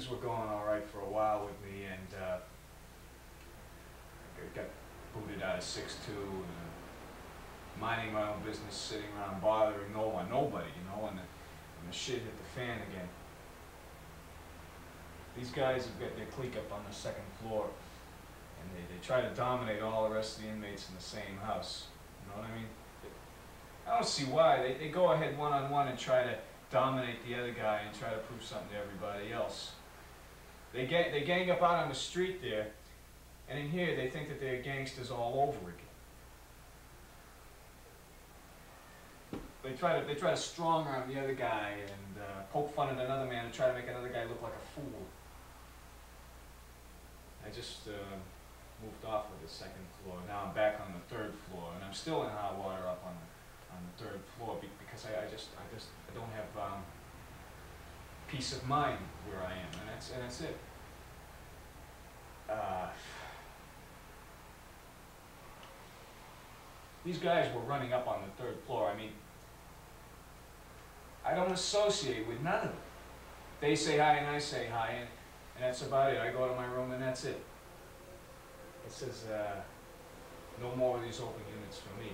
things were going all right for a while with me, and uh, I got booted out of six two, and minding my own business, sitting around bothering no one, nobody, you know, and the, and the shit hit the fan again. These guys have got their clique up on the second floor, and they, they try to dominate all the rest of the inmates in the same house. You know what I mean? I don't see why. They, they go ahead one on one and try to dominate the other guy and try to prove something to everybody else. They gang, they gang up out on the street there, and in here they think that they're gangsters all over again. They try to they try to strong arm the other guy and uh, poke fun at another man and try to make another guy look like a fool. I just uh, moved off of the second floor. Now I'm back on the third floor, and I'm still in hot water up on the on the third floor be- because I, I just I just I don't have um, peace of mind where I am, and that's and that's it. Uh, these guys were running up on the third floor. I mean, I don't associate with none of them. They say hi and I say hi, and, and that's about it. I go to my room and that's it. It says uh, no more of these open units for me.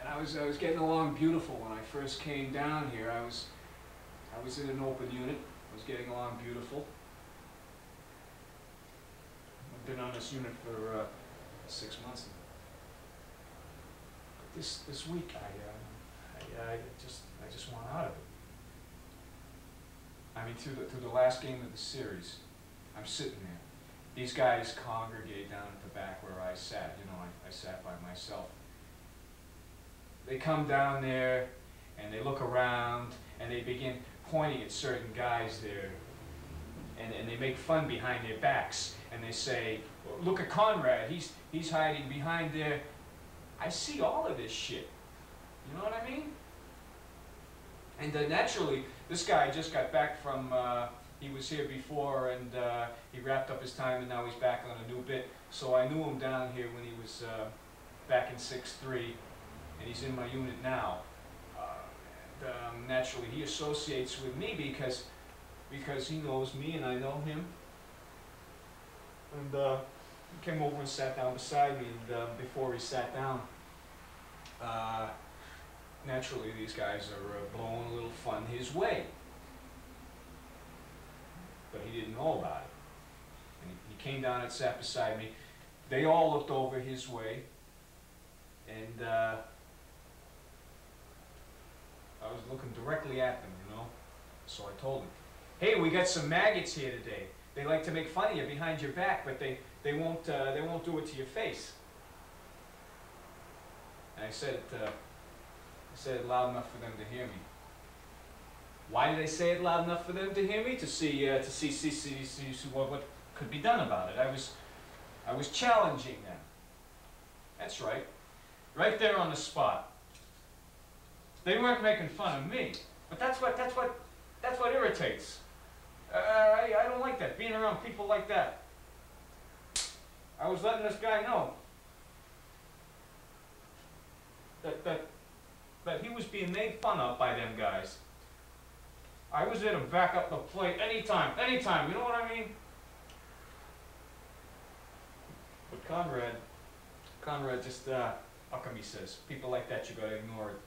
And I was I was getting along beautiful when I first came down here. I was I was in an open unit. I was getting along beautiful. This unit for uh, six months this this week I uh, I, I just I just want out of it. I mean through the through the last game of the series, I'm sitting there. These guys congregate down at the back where I sat. You know, I, I sat by myself. They come down there and they look around and they begin pointing at certain guys there. And, and they make fun behind their backs and they say, look at Conrad, he's, he's hiding behind there. I see all of this shit. You know what I mean? And uh, naturally, this guy just got back from, uh, he was here before and uh, he wrapped up his time and now he's back on a new bit. So I knew him down here when he was uh, back in six three, and he's in my unit now. Uh, um, naturally, he associates with me because because he knows me and I know him. And uh, he came over and sat down beside me. And uh, before he sat down, uh, naturally these guys are uh, blowing a little fun his way. But he didn't know about it. And he, came down and sat beside me. They all looked over his way. And uh, I was looking directly at them, you know. So I told him, "Hey, we got some maggots here today. They like to make fun of you behind your back, but they they won't uh, they won't do it to your face." And I said it uh, I said it loud enough for them to hear me. Why did I say it loud enough for them to hear me? To see uh, to see see see see, see what, what could be done about it. I was I was challenging them. That's right, right there on the spot. They weren't making fun of me, but that's what that's what that's what irritates. I, I don't like that being around people like that. I was letting this guy know that that that he was being made fun of by them guys. I was there to back up the plate anytime, anytime. You know what I mean? But Conrad, Conrad just uh, how come he says people like that you gotta ignore it.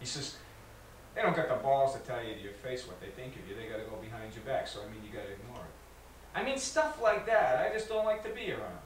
He says, they don't got the balls to tell you to your face what they think of you. They gotta go behind your back. So, I mean, you gotta ignore it. I mean, stuff like that, I just don't like to be around.